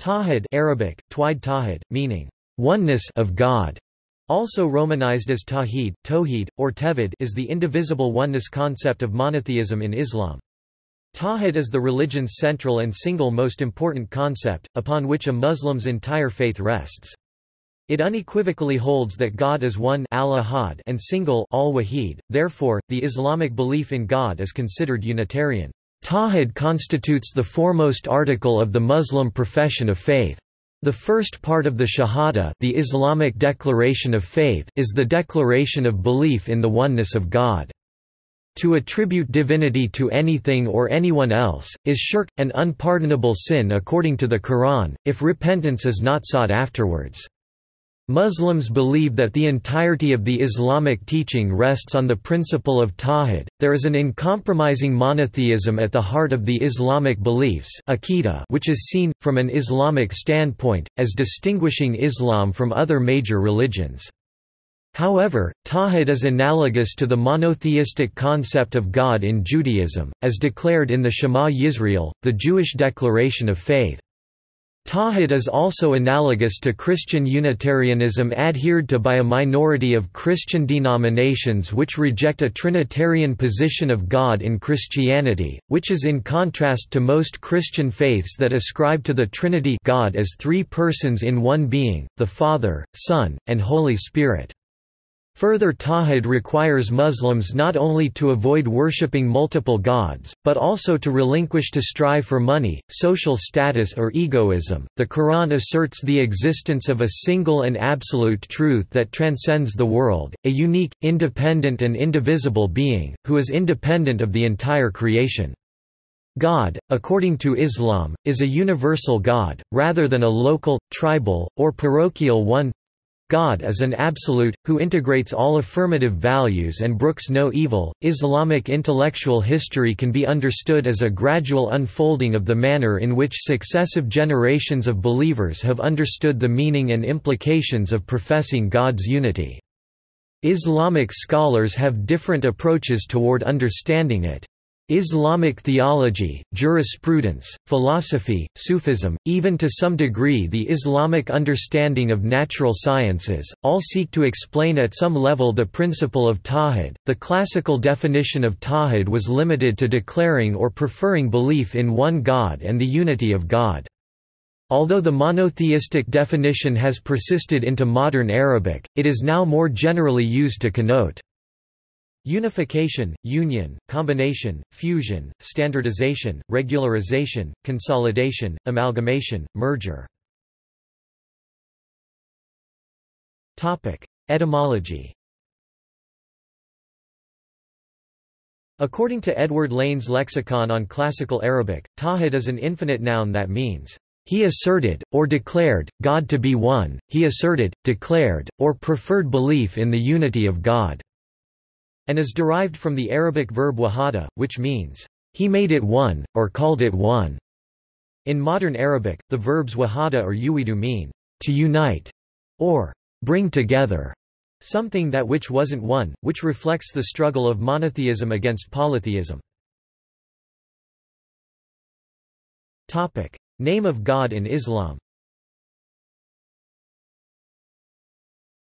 Tawhid Arabic, Twaid Tawhid, meaning oneness of God, also romanized as Tawhid, Tohid, or Tevhid is the indivisible oneness concept of monotheism in Islam. Tawhid is the religion's central and single most important concept, upon which a Muslim's entire faith rests. It unequivocally holds that God is one and single therefore, the Islamic belief in God is considered Unitarian. Tawhid constitutes the foremost article of the Muslim profession of faith. The first part of the Shahada the Islamic declaration of faith is the declaration of belief in the oneness of God. To attribute divinity to anything or anyone else, is shirk, an unpardonable sin according to the Quran, if repentance is not sought afterwards. Muslims believe that the entirety of the Islamic teaching rests on the principle of tawhid. There is an uncompromising monotheism at the heart of the Islamic beliefs which is seen, from an Islamic standpoint, as distinguishing Islam from other major religions. However, tawhid is analogous to the monotheistic concept of God in Judaism, as declared in the Shema Yisrael, the Jewish declaration of faith. Tawhid is also analogous to Christian Unitarianism adhered to by a minority of Christian denominations which reject a Trinitarian position of God in Christianity, which is in contrast to most Christian faiths that ascribe to the Trinity God as three persons in one being, the Father, Son, and Holy Spirit. Further Tawhid requires Muslims not only to avoid worshipping multiple gods, but also to relinquish to strive for money, social status or egoism. The Quran asserts the existence of a single and absolute truth that transcends the world, a unique, independent and indivisible being, who is independent of the entire creation. God, according to Islam, is a universal God, rather than a local, tribal, or parochial one God is an absolute, who integrates all affirmative values and brooks no evil. Islamic intellectual history can be understood as a gradual unfolding of the manner in which successive generations of believers have understood the meaning and implications of professing God's unity. Islamic scholars have different approaches toward understanding it. Islamic theology, jurisprudence, philosophy, Sufism, even to some degree the Islamic understanding of natural sciences, all seek to explain at some level the principle of tawhid. The classical definition of tawhid was limited to declaring or preferring belief in one God and the unity of God. Although the monotheistic definition has persisted into modern Arabic, it is now more generally used to connote Unification, union, combination, fusion, standardization, regularization, consolidation, amalgamation, merger. Topic: Etymology According to Edward Lane's lexicon on Classical Arabic, Tawhid is an infinite noun that means, "...he asserted, or declared, God to be one, he asserted, declared, or preferred belief in the unity of God." And is derived from the Arabic verb wahada, which means, he made it one, or called it one. In modern Arabic, the verbs wahada or yuwidu mean, to unite, or bring together, something that which wasn't one, which reflects the struggle of monotheism against polytheism. Name of God in Islam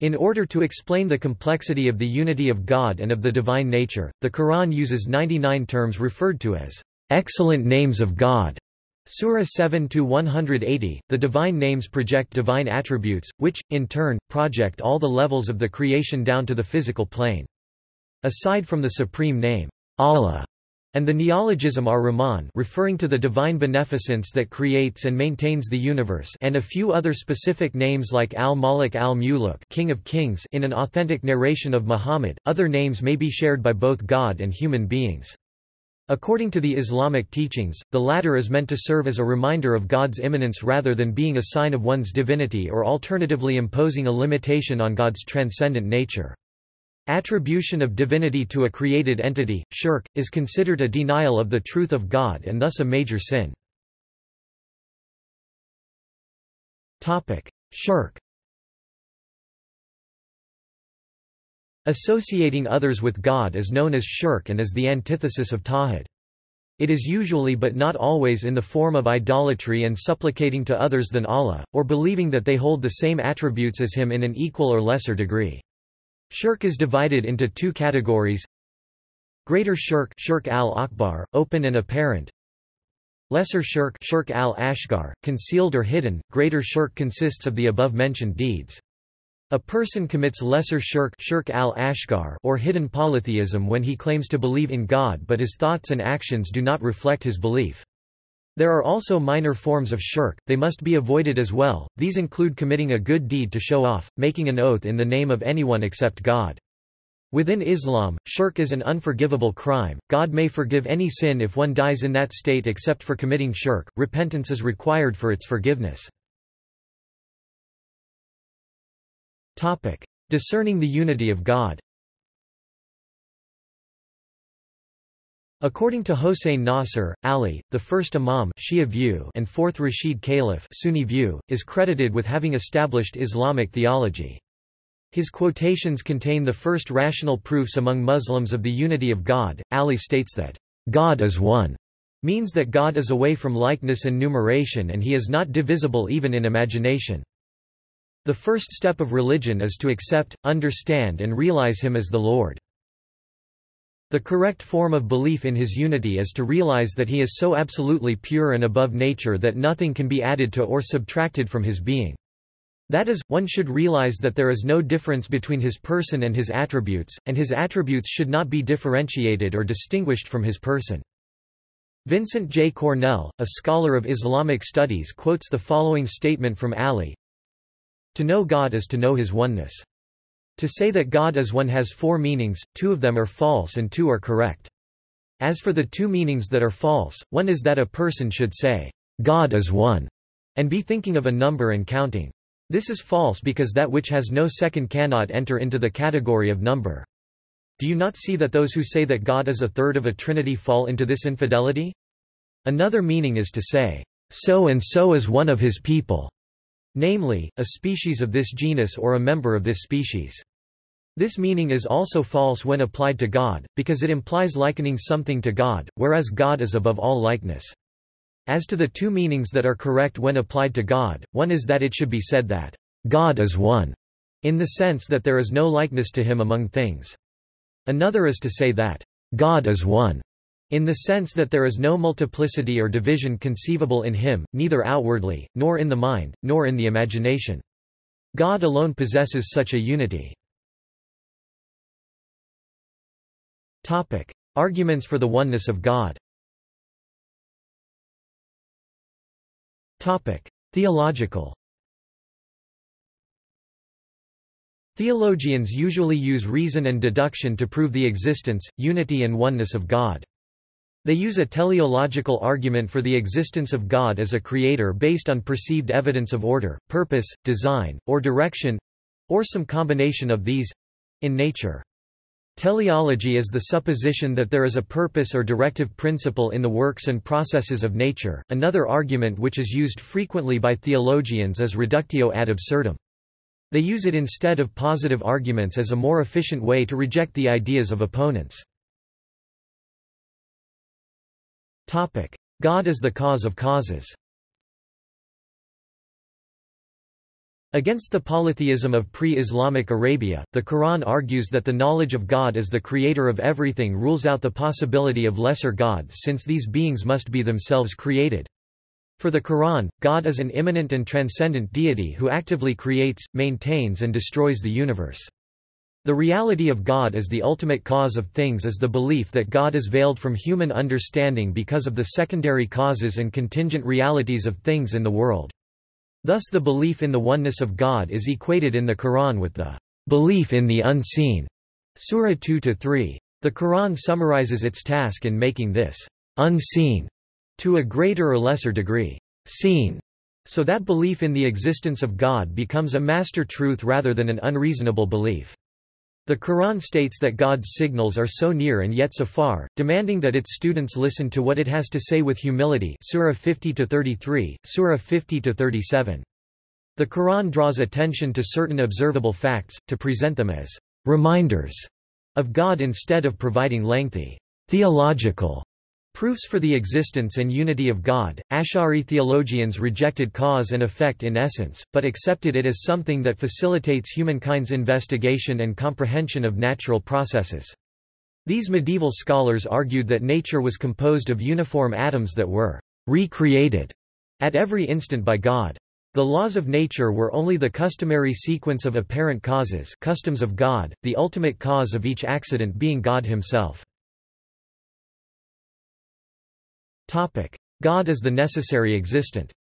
In order to explain the complexity of the unity of God and of the divine nature, the Quran uses 99 terms referred to as excellent names of God. Surah 7 to 180, the divine names project divine attributes, which, in turn, project all the levels of the creation down to the physical plane. Aside from the supreme name, Allah, and the neologism ar-Rahman referring to the divine beneficence that creates and maintains the universe and a few other specific names like al-Malik al-Muluk King of Kings in an authentic narration of Muhammad, other names may be shared by both God and human beings. According to the Islamic teachings, the latter is meant to serve as a reminder of God's immanence rather than being a sign of one's divinity or alternatively imposing a limitation on God's transcendent nature. Attribution of divinity to a created entity, shirk, is considered a denial of the truth of God and thus a major sin. Shirk Associating others with God is known as shirk and is the antithesis of tawhid. It is usually but not always in the form of idolatry and supplicating to others than Allah, or believing that they hold the same attributes as him in an equal or lesser degree. Shirk is divided into two categories Greater shirk, shirk al-akbar, open and apparent Lesser shirk, shirk al-asghar, concealed or hidden. Greater shirk consists of the above-mentioned deeds. A person commits lesser shirk, shirk al-asghar or hidden polytheism when he claims to believe in God but his thoughts and actions do not reflect his belief. There are also minor forms of shirk, they must be avoided as well, these include committing a good deed to show off, making an oath in the name of anyone except God. Within Islam, shirk is an unforgivable crime. God may forgive any sin if one dies in that state except for committing shirk. Repentance is required for its forgiveness. Discerning the unity of God. According to Hossein Nasr, Ali, the first Imam Shia view and fourth Rashid Caliph Sunni view, is credited with having established Islamic theology. His quotations contain the first rational proofs among Muslims of the unity of God. Ali states that, God is one, means that God is away from likeness and numeration and he is not divisible even in imagination. The first step of religion is to accept, understand and realize him as the Lord. The correct form of belief in his unity is to realize that he is so absolutely pure and above nature that nothing can be added to or subtracted from his being. That is, one should realize that there is no difference between his person and his attributes, and his attributes should not be differentiated or distinguished from his person. Vincent J. Cornell, a scholar of Islamic studies quotes the following statement from Ali, To know God is to know his oneness. To say that God is one has four meanings, two of them are false and two are correct. As for the two meanings that are false, one is that a person should say, God is one, and be thinking of a number and counting. This is false because that which has no second cannot enter into the category of number. Do you not see that those who say that God is a third of a trinity fall into this infidelity? Another meaning is to say, so and so is one of his people, namely, a species of this genus or a member of this species. This meaning is also false when applied to God, because it implies likening something to God, whereas God is above all likeness. As to the two meanings that are correct when applied to God, one is that it should be said that, God is one, in the sense that there is no likeness to him among things. Another is to say that, God is one, in the sense that there is no multiplicity or division conceivable in him, neither outwardly, nor in the mind, nor in the imagination. God alone possesses such a unity. Arguments for the oneness of God Topic: Theological. Theologians usually use reason and deduction to prove the existence, unity and oneness of God. They use a teleological argument for the existence of God as a creator based on perceived evidence of order, purpose, design, or direction—or some combination of these—in nature. Teleology is the supposition that there is a purpose or directive principle in the works and processes of nature. Another argument which is used frequently by theologians is reductio ad absurdum. They use it instead of positive arguments as a more efficient way to reject the ideas of opponents. God is the cause of causes Against the polytheism of pre-Islamic Arabia, the Quran argues that the knowledge of God as the creator of everything rules out the possibility of lesser gods since these beings must be themselves created. For the Quran, God is an immanent and transcendent deity who actively creates, maintains and destroys the universe. The reality of God as the ultimate cause of things is the belief that God is veiled from human understanding because of the secondary causes and contingent realities of things in the world. Thus the belief in the oneness of God is equated in the Quran with the belief in the unseen. Surah 2-3. The Quran summarizes its task in making this unseen to a greater or lesser degree seen, so that belief in the existence of God becomes a master truth rather than an unreasonable belief. The Quran states that God's signals are so near and yet so far, demanding that its students listen to what it has to say with humility Surah 50-33, Surah 50-37. The Quran draws attention to certain observable facts, to present them as reminders of God instead of providing lengthy theological Proofs for the existence and unity of God. Ash'ari theologians rejected cause and effect in essence, but accepted it as something that facilitates humankind's investigation and comprehension of natural processes. These medieval scholars argued that nature was composed of uniform atoms that were recreated at every instant by God. The laws of nature were only the customary sequence of apparent causes customs of God, the ultimate cause of each accident being God himself. God is the necessary existent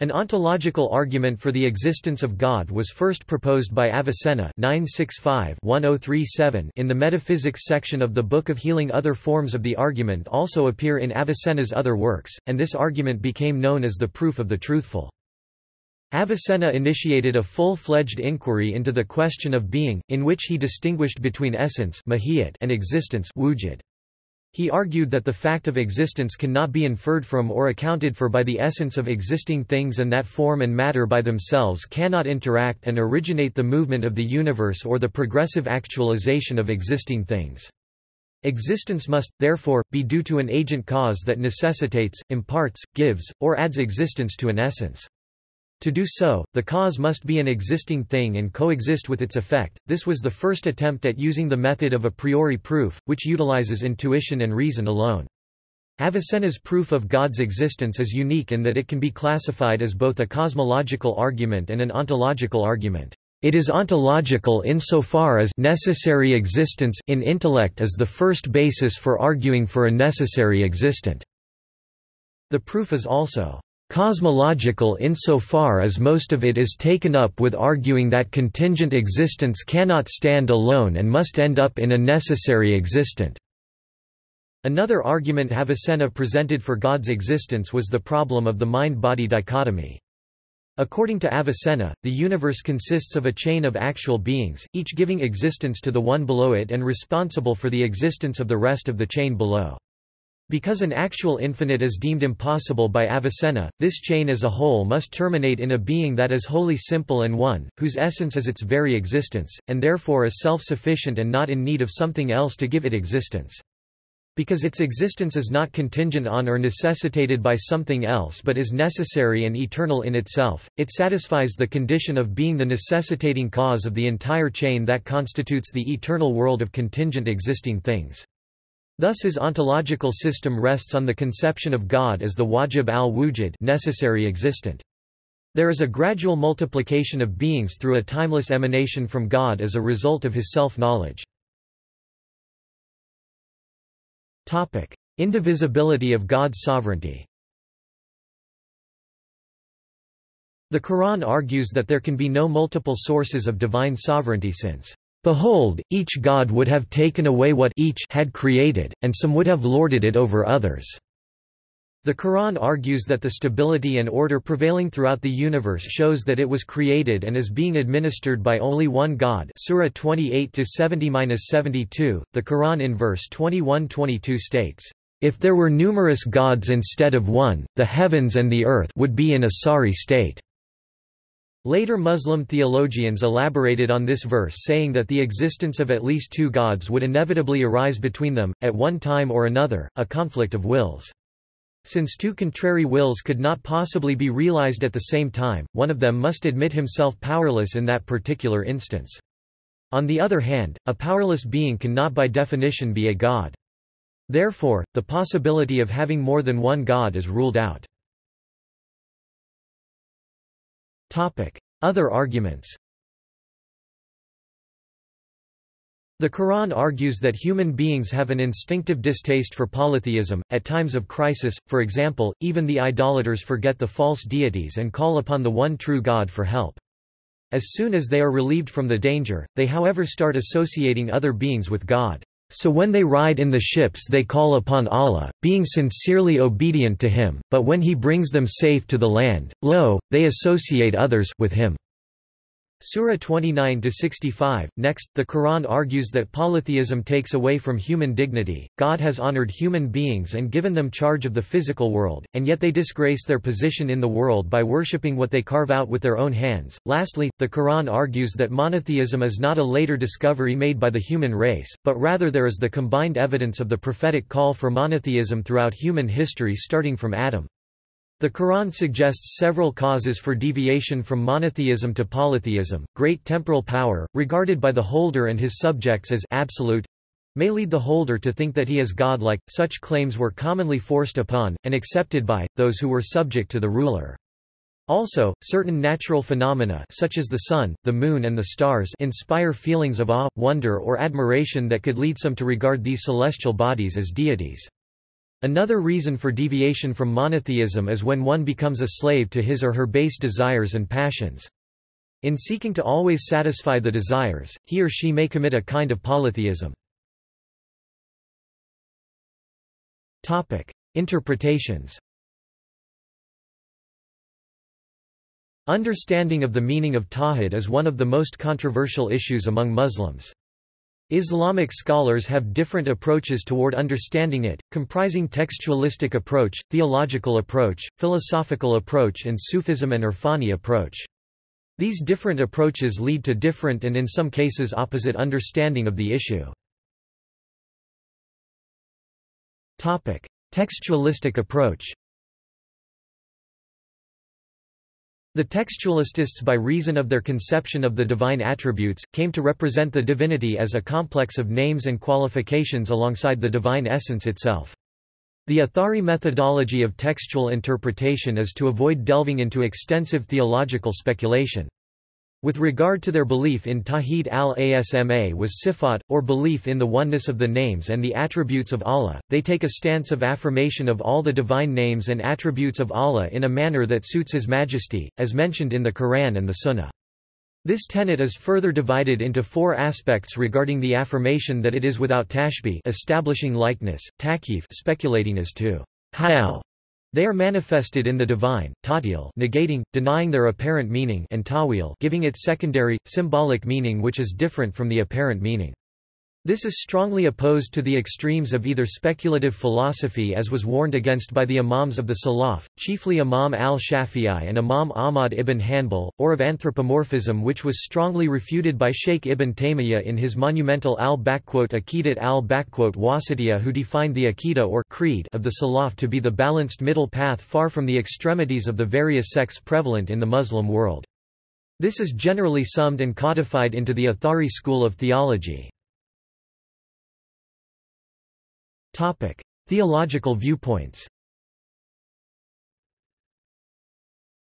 An ontological argument for the existence of God was first proposed by Avicenna 965-1037 in the Metaphysics section of the Book of Healing. Other forms of the argument also appear in Avicenna's other works, and this argument became known as the proof of the truthful. Avicenna initiated a full-fledged inquiry into the question of being, in which he distinguished between essence and existence wujud. He argued that the fact of existence cannot be inferred from or accounted for by the essence of existing things and that form and matter by themselves cannot interact and originate the movement of the universe or the progressive actualization of existing things. Existence must, therefore, be due to an agent cause that necessitates, imparts, gives, or adds existence to an essence. To do so, the cause must be an existing thing and coexist with its effect. This was the first attempt at using the method of a priori proof, which utilizes intuition and reason alone. Avicenna's proof of God's existence is unique in that it can be classified as both a cosmological argument and an ontological argument. It is ontological insofar as necessary existence in intellect is the first basis for arguing for a necessary existent. The proof is also cosmological insofar as most of it is taken up with arguing that contingent existence cannot stand alone and must end up in a necessary existent. Another argument Avicenna presented for God's existence was the problem of the mind-body dichotomy. According to Avicenna, the universe consists of a chain of actual beings, each giving existence to the one below it and responsible for the existence of the rest of the chain below. Because an actual infinite is deemed impossible by Avicenna, this chain as a whole must terminate in a being that is wholly simple and one, whose essence is its very existence, and therefore is self-sufficient and not in need of something else to give it existence. Because its existence is not contingent on or necessitated by something else but is necessary and eternal in itself, it satisfies the condition of being the necessitating cause of the entire chain that constitutes the eternal world of contingent existing things. Thus his ontological system rests on the conception of God as the wajib al-wujud necessary existent. There is a gradual multiplication of beings through a timeless emanation from God as a result of his self-knowledge. Indivisibility of God's sovereignty The Quran argues that there can be no multiple sources of divine sovereignty since Behold, each god would have taken away what each had created, and some would have lorded it over others. The Quran argues that the stability and order prevailing throughout the universe shows that it was created and is being administered by only one God Surah 28-70-72, the Quran in verse 21-22 states, If there were numerous gods instead of one, the heavens and the earth would be in a sorry state. Later Muslim theologians elaborated on this verse saying that the existence of at least two gods would inevitably arise between them, at one time or another, a conflict of wills. Since two contrary wills could not possibly be realized at the same time, one of them must admit himself powerless in that particular instance. On the other hand, a powerless being cannot by definition be a god. Therefore, the possibility of having more than one god is ruled out. Other arguments The Quran argues that human beings have an instinctive distaste for polytheism. At times of crisis, for example, even the idolaters forget the false deities and call upon the one true God for help. As soon as they are relieved from the danger, they however start associating other beings with God. So when they ride in the ships they call upon Allah, being sincerely obedient to him, but when he brings them safe to the land, lo, they associate others with him. Surah 29-65. Next, the Quran argues that polytheism takes away from human dignity. God has honored human beings and given them charge of the physical world, and yet they disgrace their position in the world by worshipping what they carve out with their own hands. Lastly, the Quran argues that monotheism is not a later discovery made by the human race, but rather there is the combined evidence of the prophetic call for monotheism throughout human history starting from Adam. The Quran suggests several causes for deviation from monotheism to polytheism. Great temporal power, regarded by the holder and his subjects as absolute, may lead the holder to think that he is godlike. Such claims were commonly forced upon, and accepted by, those who were subject to the ruler. Also, certain natural phenomena such as the sun, the moon and the stars inspire feelings of awe, wonder or admiration that could lead some to regard these celestial bodies as deities. Another reason for deviation from monotheism is when one becomes a slave to his or her base desires and passions. In seeking to always satisfy the desires, he or she may commit a kind of polytheism. Interpretations Understanding of the meaning of Tawhid is one of the most controversial issues among Muslims. Islamic scholars have different approaches toward understanding it, comprising textualistic approach, theological approach, philosophical approach and Sufism and Irfani approach. These different approaches lead to different and in some cases opposite understanding of the issue. Textualistic approach The textualists by reason of their conception of the divine attributes, came to represent the divinity as a complex of names and qualifications alongside the divine essence itself. The Athari methodology of textual interpretation is to avoid delving into extensive theological speculation. With regard to their belief in Tawhid al-Asma was sifat, or belief in the oneness of the names and the attributes of Allah, they take a stance of affirmation of all the divine names and attributes of Allah in a manner that suits His Majesty, as mentioned in the Quran and the Sunnah. This tenet is further divided into four aspects regarding the affirmation that it is without tashbih establishing likeness, takyif speculating as to how they are manifested in the divine, ta'til negating, denying their apparent meaning and ta'wil giving it secondary, symbolic meaning which is different from the apparent meaning. This is strongly opposed to the extremes of either speculative philosophy as was warned against by the Imams of the Salaf, chiefly Imam al-Shafi'i and Imam Ahmad ibn Hanbal, or of anthropomorphism which was strongly refuted by Sheikh ibn Taymiyyah in his monumental al-Aqidat al-Wasitiyah who defined the Aqidah or creed of the Salaf to be the balanced middle path far from the extremities of the various sects prevalent in the Muslim world. This is generally summed and codified into the Athari school of theology. Topic: Theological viewpoints.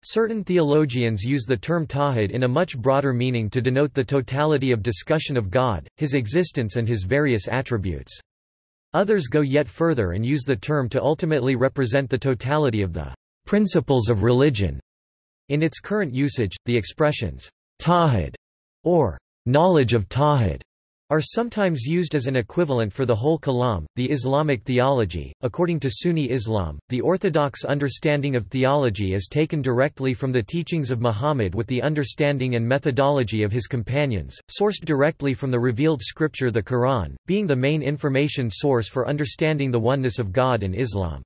Certain theologians use the term tawhid in a much broader meaning to denote the totality of discussion of God, his existence and his various attributes. Others go yet further and use the term to ultimately represent the totality of the principles of religion. In its current usage, the expressions tawhid or knowledge of tawhid are sometimes used as an equivalent for the whole kalam, the Islamic theology. According to Sunni Islam, the orthodox understanding of theology is taken directly from the teachings of Muhammad with the understanding and methodology of his companions, sourced directly from the revealed scripture the Quran, being the main information source for understanding the oneness of God in Islam.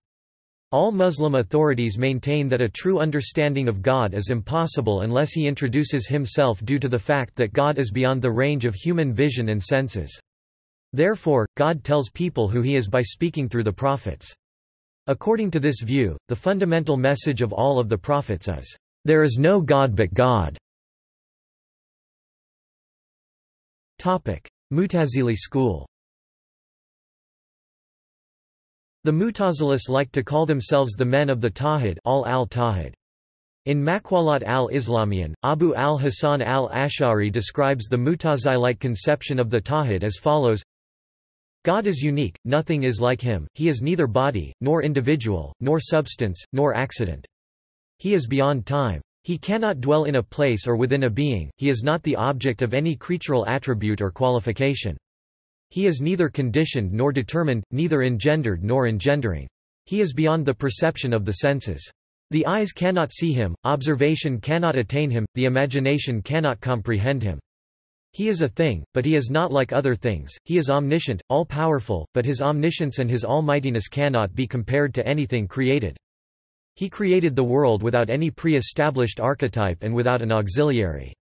All Muslim authorities maintain that a true understanding of God is impossible unless he introduces himself due to the fact that God is beyond the range of human vision and senses. Therefore, God tells people who he is by speaking through the prophets. According to this view, the fundamental message of all of the prophets is, "...there is no God but God." Mutazili school The Mutazilis like to call themselves the men of the Tawhid al -Tawhid. In Maqalat al-Islamiyan, Abu al-Hasan al-Ash'ari describes the Mutazilite conception of the Tawhid as follows God is unique, nothing is like him, he is neither body, nor individual, nor substance, nor accident. He is beyond time. He cannot dwell in a place or within a being, he is not the object of any creatural attribute or qualification. He is neither conditioned nor determined, neither engendered nor engendering. He is beyond the perception of the senses. The eyes cannot see him, observation cannot attain him, the imagination cannot comprehend him. He is a thing, but he is not like other things, he is omniscient, all-powerful, but his omniscience and his almightiness cannot be compared to anything created. He created the world without any pre-established archetype and without an auxiliary.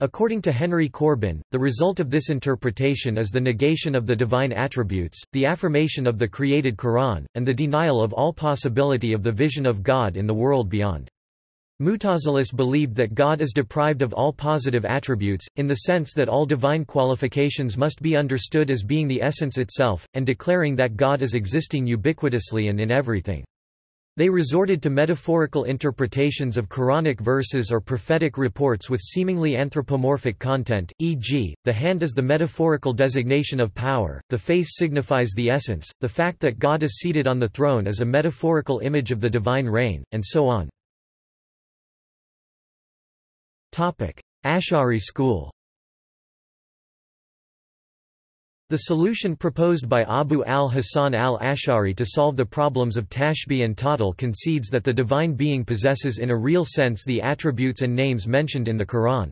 According to Henry Corbin, the result of this interpretation is the negation of the divine attributes, the affirmation of the created Quran, and the denial of all possibility of the vision of God in the world beyond. Mutazilis believed that God is deprived of all positive attributes, in the sense that all divine qualifications must be understood as being the essence itself, and declaring that God is existing ubiquitously and in everything. They resorted to metaphorical interpretations of Quranic verses or prophetic reports with seemingly anthropomorphic content, e.g., the hand is the metaphorical designation of power, the face signifies the essence, the fact that God is seated on the throne is a metaphorical image of the divine reign, and so on. Ash'ari school The solution proposed by Abu al-Hasan al-Ash'ari to solve the problems of tashbih and ta'til concedes that the divine being possesses in a real sense the attributes and names mentioned in the Quran.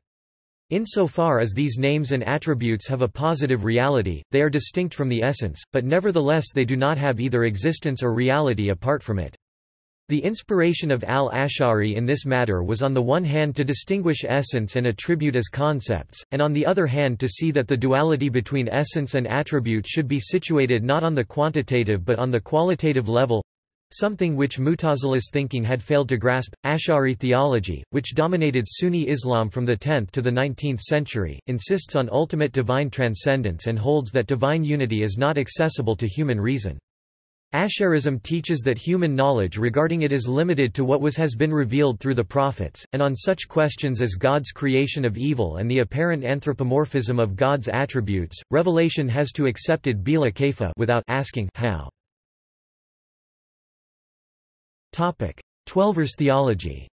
Insofar as these names and attributes have a positive reality, they are distinct from the essence, but nevertheless they do not have either existence or reality apart from it. The inspiration of al-Ash'ari in this matter was on the one hand to distinguish essence and attribute as concepts, and on the other hand to see that the duality between essence and attribute should be situated not on the quantitative but on the qualitative level something which Mutazilis thinking had failed to grasp. Ash'ari theology, which dominated Sunni Islam from the 10th to the 19th century, insists on ultimate divine transcendence and holds that divine unity is not accessible to human reason. Ash'arism teaches that human knowledge regarding it is limited to what was has been revealed through the prophets, and on such questions as God's creation of evil and the apparent anthropomorphism of God's attributes, revelation has to accepted bila kaifa without asking how. Twelvers theology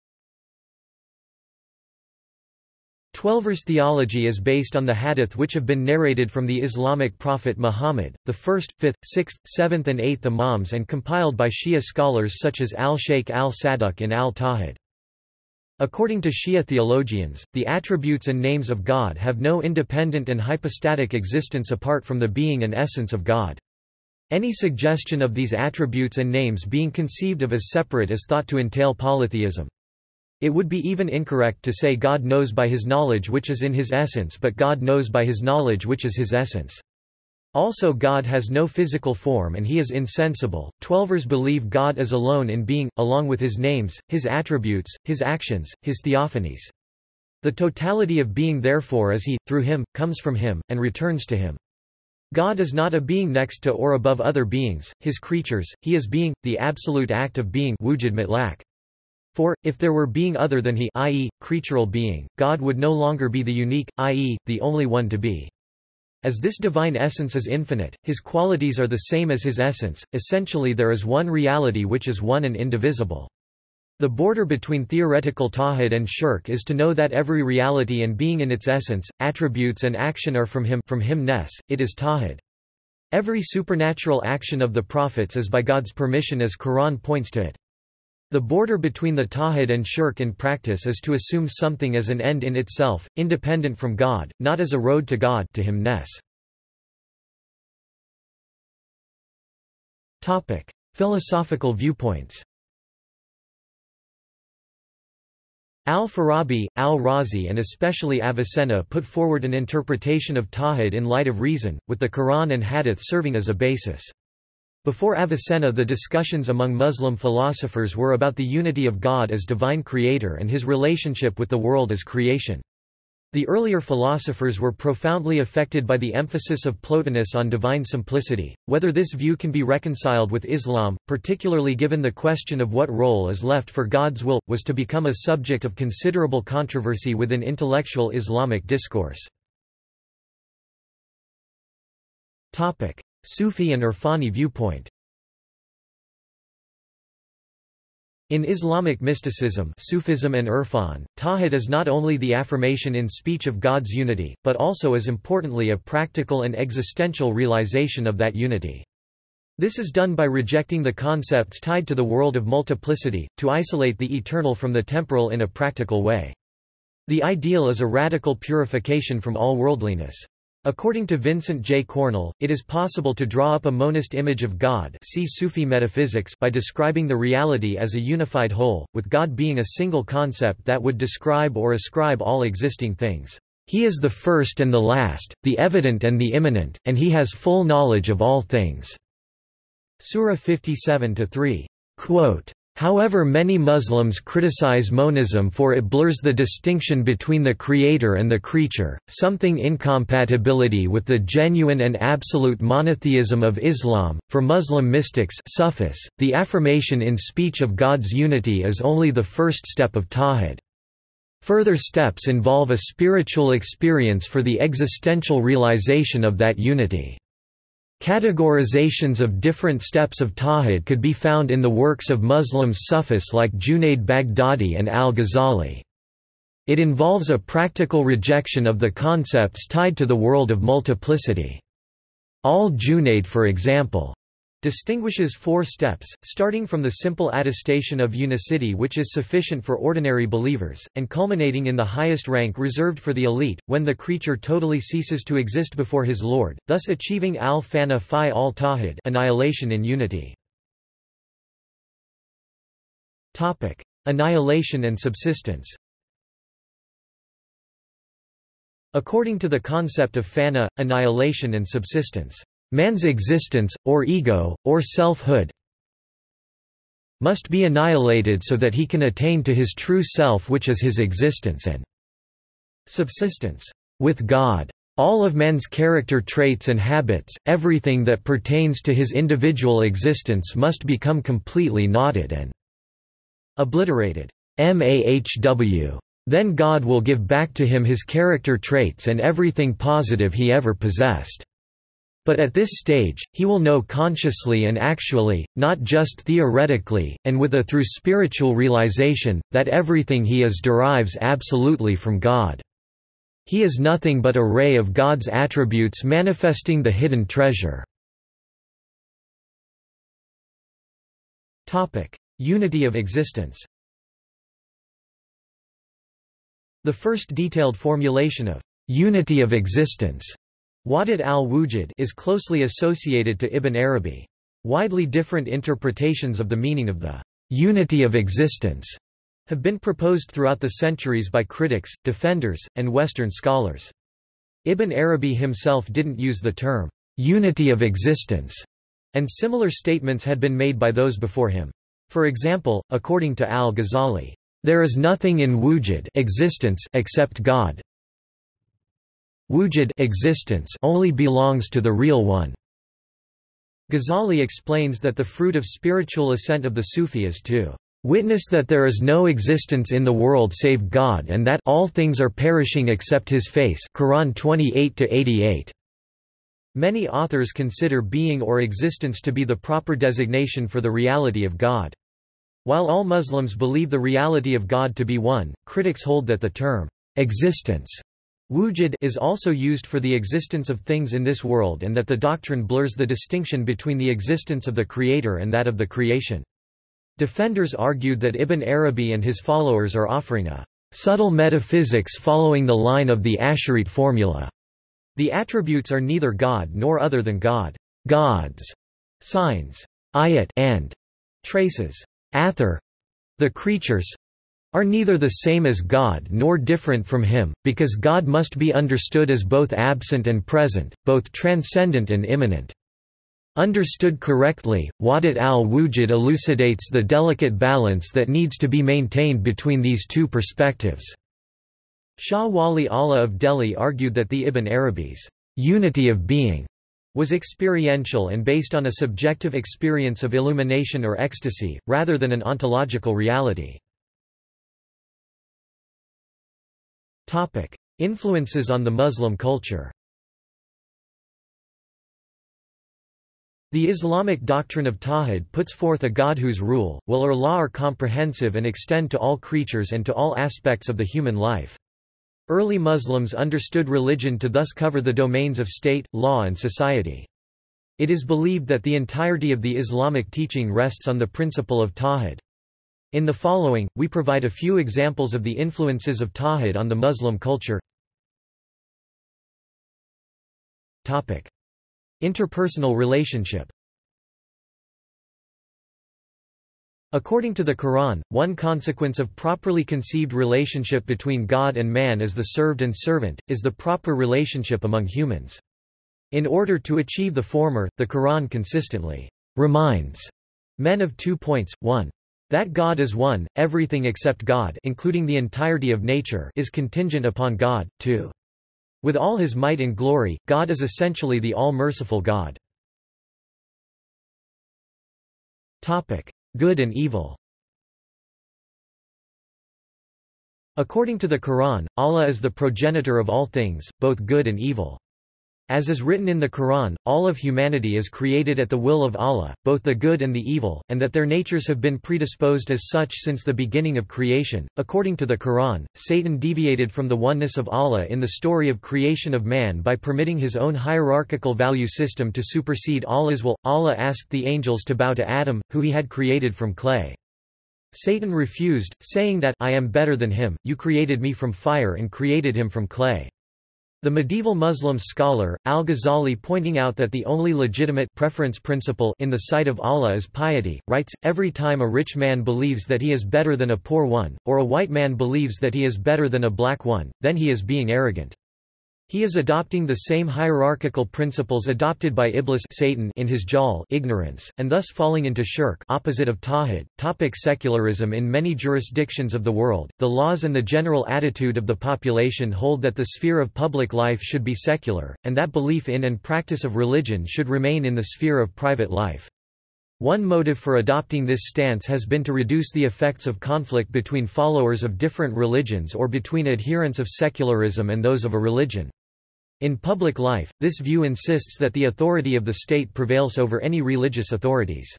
Twelver's theology is based on the hadith which have been narrated from the Islamic prophet Muhammad, the first, fifth, sixth, seventh and eighth imams and compiled by Shia scholars such as al-Shaykh al-Saduq and al-Tawhid. According to Shia theologians, the attributes and names of God have no independent and hypostatic existence apart from the being and essence of God. Any suggestion of these attributes and names being conceived of as separate is thought to entail polytheism. It would be even incorrect to say God knows by his knowledge which is in his essence but God knows by his knowledge which is his essence. Also God has no physical form and he is insensible. Twelvers believe God is alone in being, along with his names, his attributes, his actions, his theophanies. The totality of being therefore is he, through him, comes from him, and returns to him. God is not a being next to or above other beings, his creatures, he is being, the absolute act of being wujud mutlaq. For, if there were being other than he i.e., creatural being, God would no longer be the unique, i.e., the only one to be. As this divine essence is infinite, his qualities are the same as his essence, essentially there is one reality which is one and indivisible. The border between theoretical tawhid and shirk is to know that every reality and being in its essence, attributes and action are from him from him ness, it is tawhid. Every supernatural action of the prophets is by God's permission as Quran points to it. The border between the tawhid and shirk in practice is to assume something as an end in itself, independent from God, not as a road to God to himness. Topic: Philosophical viewpoints. Al-Farabi, al-Razi and especially Avicenna put forward an interpretation of Tawhid in light of reason, with the Quran and Hadith serving as a basis. Before Avicenna the discussions among Muslim philosophers were about the unity of God as divine creator and his relationship with the world as creation. The earlier philosophers were profoundly affected by the emphasis of Plotinus on divine simplicity. Whether this view can be reconciled with Islam, particularly given the question of what role is left for God's will, was to become a subject of considerable controversy within intellectual Islamic discourse. Sufi and Irfani viewpoint In Islamic mysticism Sufism and Irfan, Tawhid is not only the affirmation in speech of God's unity, but also as importantly a practical and existential realization of that unity. This is done by rejecting the concepts tied to the world of multiplicity, to isolate the eternal from the temporal in a practical way. The ideal is a radical purification from all worldliness. According to Vincent J. Cornell, it is possible to draw up a monist image of God see Sufi metaphysics by describing the reality as a unified whole, with God being a single concept that would describe or ascribe all existing things. He is the first and the last, the evident and the immanent, and he has full knowledge of all things. Surah 57-3. However many Muslims criticize monism for it blurs the distinction between the creator and the creature, something incompatibility with the genuine and absolute monotheism of Islam. For Muslim mystics Sufis, the affirmation in speech of God's unity is only the first step of Tawhid. Further steps involve a spiritual experience for the existential realization of that unity. Categorizations of different steps of Tawhid could be found in the works of Muslims Sufis like Junaid Baghdadi and al-Ghazali. It involves a practical rejection of the concepts tied to the world of multiplicity. Al-Junaid for example, distinguishes four steps, starting from the simple attestation of unicity which is sufficient for ordinary believers, and culminating in the highest rank reserved for the elite, when the creature totally ceases to exist before his Lord, thus achieving al-fana fi al-tawhid annihilation in unity. Annihilation and subsistence According to the concept of fana, annihilation and subsistence, Man's existence, or ego, or selfhood must be annihilated so that he can attain to his true self which is his existence and subsistence with God. All of man's character traits and habits, everything that pertains to his individual existence must become completely naughted and obliterated. Mahw. Then God will give back to him his character traits and everything positive he ever possessed. But at this stage, he will know consciously and actually, not just theoretically, and with a through spiritual realization, that everything he is derives absolutely from God. He is nothing but a ray of God's attributes manifesting the hidden treasure. Unity of existence The first detailed formulation of unity of existence Wahdat al-Wujud is closely associated to Ibn Arabi. Widely different interpretations of the meaning of the unity of existence have been proposed throughout the centuries by critics, defenders, and Western scholars. Ibn Arabi himself didn't use the term unity of existence, and similar statements had been made by those before him. For example, according to al-Ghazali, there is nothing in wujud existence except God, Wujud existence only belongs to the real one. Ghazali explains that the fruit of spiritual ascent of the Sufi is to witness that there is no existence in the world save God and that all things are perishing except his face Quran 28 Many authors consider being or existence to be the proper designation for the reality of God. While all Muslims believe the reality of God to be one, critics hold that the term existence Wujud is also used for the existence of things in this world and that the doctrine blurs the distinction between the existence of the Creator and that of the creation. Defenders argued that Ibn Arabi and his followers are offering a subtle metaphysics following the line of the Asharite formula. The attributes are neither God nor other than God. Gods, signs, ayat and traces, athar, the creatures, are neither the same as God nor different from him, because God must be understood as both absent and present, both transcendent and immanent. Understood correctly, Wahdat al-Wujud elucidates the delicate balance that needs to be maintained between these two perspectives. Shah Wali Allah of Delhi argued that the Ibn Arabi's unity of being was experiential and based on a subjective experience of illumination or ecstasy, rather than an ontological reality. Influences on the Muslim culture The Islamic doctrine of Tawhid puts forth a God whose rule, will or law are comprehensive and extend to all creatures and to all aspects of the human life. Early Muslims understood religion to thus cover the domains of state, law and society. It is believed that the entirety of the Islamic teaching rests on the principle of tawhid. In the following, we provide a few examples of the influences of tawhid on the Muslim culture. Topic. Interpersonal relationship According to the Quran, one consequence of properly conceived relationship between God and man as the served and servant, is the proper relationship among humans. In order to achieve the former, the Quran consistently reminds men of two points, one, that God is one, everything except God including the entirety of nature is contingent upon God, too. With all his might and glory, God is essentially the all-merciful God. Good and evil According to the Quran, Allah is the progenitor of all things, both good and evil. As is written in the Quran, all of humanity is created at the will of Allah, both the good and the evil, and that their natures have been predisposed as such since the beginning of creation. According to the Quran, Satan deviated from the oneness of Allah in the story of creation of man by permitting his own hierarchical value system to supersede Allah's will. Allah asked the angels to bow to Adam, who he had created from clay. Satan refused, saying that, I am better than him, you created me from fire and created him from clay. The medieval Muslim scholar, al-Ghazali pointing out that the only legitimate preference principle in the sight of Allah is piety, writes, every time a rich man believes that he is better than a poor one, or a white man believes that he is better than a black one, then he is being arrogant. He is adopting the same hierarchical principles adopted by Iblis Satan in his jahl ignorance, and thus falling into shirk opposite of tawhid. Topic secularism In many jurisdictions of the world, the laws and the general attitude of the population hold that the sphere of public life should be secular, and that belief in and practice of religion should remain in the sphere of private life. One motive for adopting this stance has been to reduce the effects of conflict between followers of different religions or between adherents of secularism and those of a religion. In public life, this view insists that the authority of the state prevails over any religious authorities.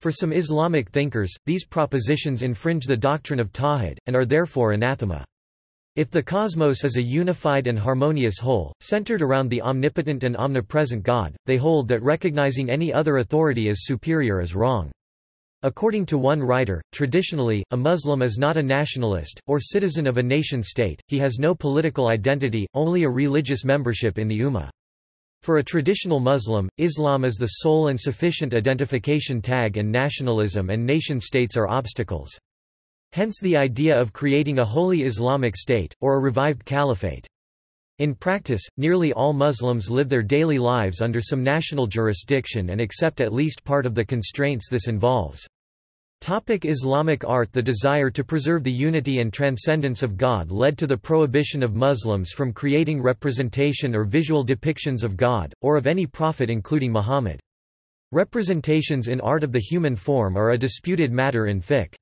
For some Islamic thinkers, these propositions infringe the doctrine of Tawhid, and are therefore anathema. If the cosmos is a unified and harmonious whole, centered around the omnipotent and omnipresent God, they hold that recognizing any other authority as superior is wrong. According to one writer, traditionally, a Muslim is not a nationalist, or citizen of a nation-state, he has no political identity, only a religious membership in the Ummah. For a traditional Muslim, Islam is the sole and sufficient identification tag and nationalism and nation-states are obstacles. Hence the idea of creating a holy Islamic state, or a revived caliphate. In practice, nearly all Muslims live their daily lives under some national jurisdiction and accept at least part of the constraints this involves. Topic Islamic art The desire to preserve the unity and transcendence of God led to the prohibition of Muslims from creating representation or visual depictions of God, or of any prophet including Muhammad. Representations in art of the human form are a disputed matter in fiqh.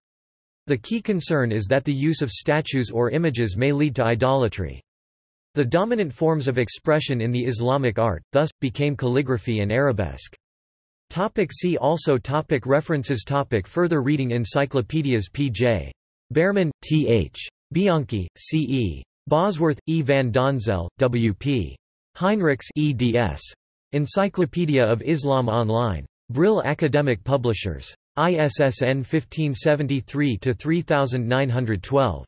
The key concern is that the use of statues or images may lead to idolatry. The dominant forms of expression in the Islamic art, thus, became calligraphy and arabesque. Topic see also topic References topic Further reading Encyclopedias P.J. Bearman, T.H. Bianquis, C.E. Bosworth, E. van Donzel, W.P. Heinrichs eds. Encyclopedia of Islam Online. Brill Academic Publishers. ISSN 1573-3912.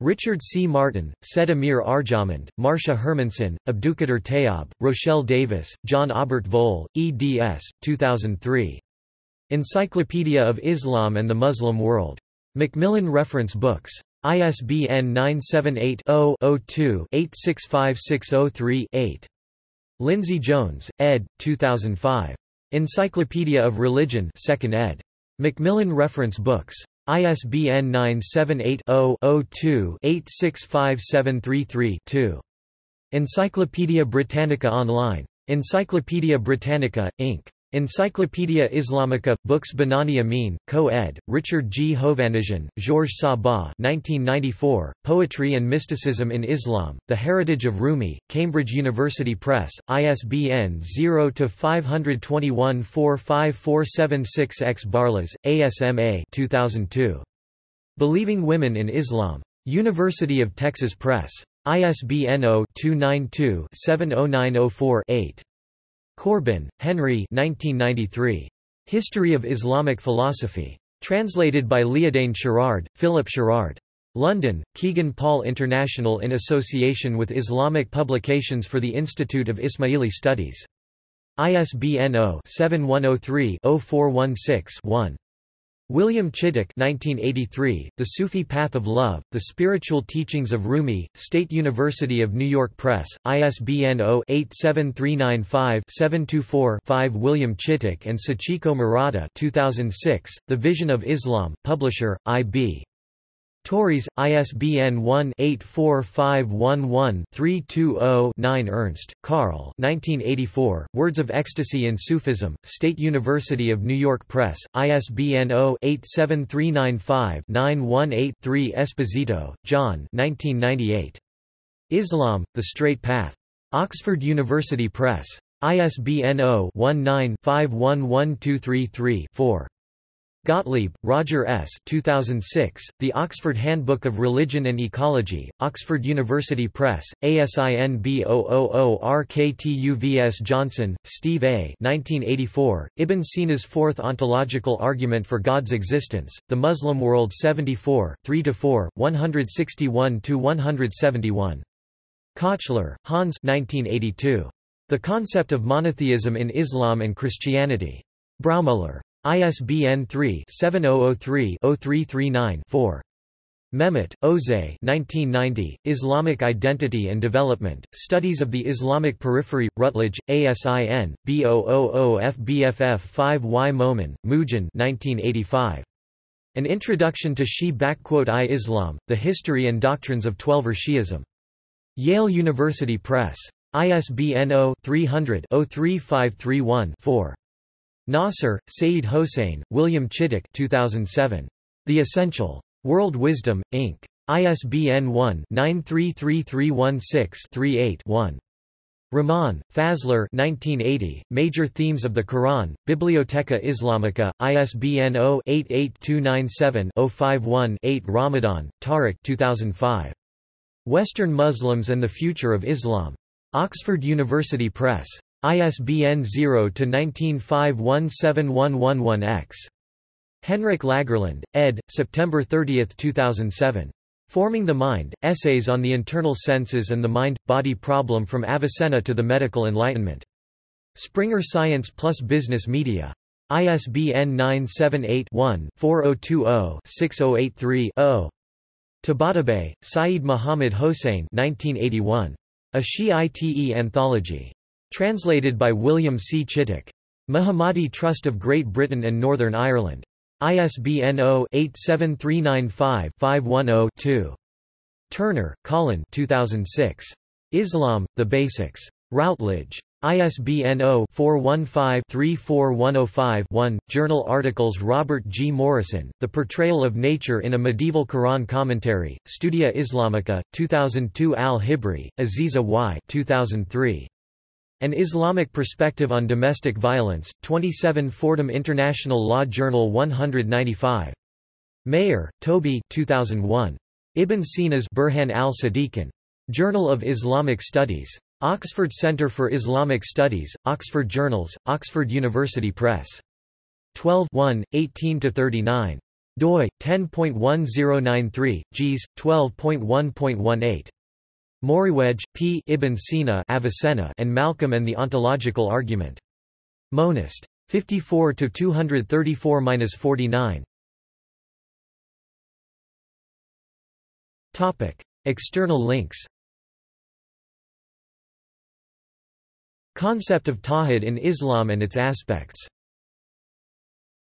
Richard C. Martin, Said Amir Arjomand, Marcia Hermansen, Abdulkader Tayob, Rochelle Davis, John Obert Voll, eds. 2003. Encyclopedia of Islam and the Muslim World. Macmillan Reference Books. ISBN 978-0-02-865603-8. Lindsay Jones, ed. 2005. Encyclopedia of Religion 2nd ed. Macmillan Reference Books. ISBN 978-0-02-865733-2. Encyclopædia Britannica Online. Encyclopædia Britannica, Inc. Encyclopædia Islamica, Books Banani Amin, co-ed, Richard G. Hovannisian, Georges Sabagh 1994, Poetry and Mysticism in Islam, The Heritage of Rumi, Cambridge University Press, ISBN 0-521-45476-X Barlas, ASMA 2002. Believing Women in Islam. University of Texas Press. ISBN 0-292-70904-8. Corbin, Henry 1993. History of Islamic Philosophy. Translated by Liadain Sherrard, Philip Sherrard. London, Kegan Paul International in association with Islamic Publications for the Institute of Ismaili Studies. ISBN 0-7103-0416-1. William Chittick 1983, The Sufi Path of Love, The Spiritual Teachings of Rumi, State University of New York Press, ISBN 0-87395-724-5 William Chittick and Sachiko Murata 2006, The Vision of Islam, Publisher, I.B. Tauris, ISBN 1-84511-320-9 Ernst, Carl 1984, Words of Ecstasy in Sufism, State University of New York Press, ISBN 0-87395-918-3 Esposito, John 1998. Islam, The Straight Path. Oxford University Press. ISBN 0-19-511233-4. Gottlieb, Roger S. 2006, The Oxford Handbook of Religion and Ecology, Oxford University Press, ASIN B000RKTUVS Johnson, Steve A. 1984, Ibn Sina's Fourth Ontological Argument for God's Existence, The Muslim World 74, 3–4, 161–171. Kochler, Hans 1982. The Concept of Monotheism in Islam and Christianity. Braumüller. ISBN 3-7003-0339-4. Mehmet, Ozay 1990, Islamic Identity and Development, Studies of the Islamic Periphery, Routledge, ASIN, B000FBFF5Y Momen, Moojan 1985. An Introduction to Shi-I Islam, The History and Doctrines of Twelver Shi'ism. Yale University Press. ISBN 0-300-03531-4. Nasr, Seyyed Hossein, William Chittick 2007. The Essential. World Wisdom, Inc. ISBN 1-933316-38-1. Rahman, Fazlur 1980, Major Themes of the Quran, Bibliotheca Islamica, ISBN 0-88297-051-8 Ramadan, Tariq 2005. Western Muslims and the Future of Islam. Oxford University Press. ISBN 0-19517111-X. Henrik Lagerlund, ed., September 30, 2007. Forming the Mind, Essays on the Internal Senses and the Mind-Body Problem from Avicenna to the Medical Enlightenment. Springer Science Plus Business Media. ISBN 978-1-4020-6083-0. Tabatabai, Saeed Muhammad Hossein 1981. A Shiite Anthology. Translated by William C. Chittick. Muhammadi Trust of Great Britain and Northern Ireland. ISBN 0-87395-510-2. Turner, Colin 2006. Islam, The Basics. Routledge. ISBN 0-415-34105-1. Journal articles Robert G. Morrison, The Portrayal of Nature in a Medieval Quran Commentary, Studia Islamica, 2002 Al-Hibri, Aziza Y. 2003. An Islamic Perspective on Domestic Violence, 27 Fordham International Law Journal 195. Mayer, Toby 2001. Ibn Sina's Burhan al-Siddiqin. Journal of Islamic Studies. Oxford Centre for Islamic Studies, Oxford Journals, Oxford University Press. 12 18–39. doi, 10.1093, gs, 12.1.18. Morewedge, P. Ibn Sina Avicenna and Malcolm and the Ontological Argument. Monist. 54 to 234-49. Topic: External links. Concept of Tawhid in Islam and its aspects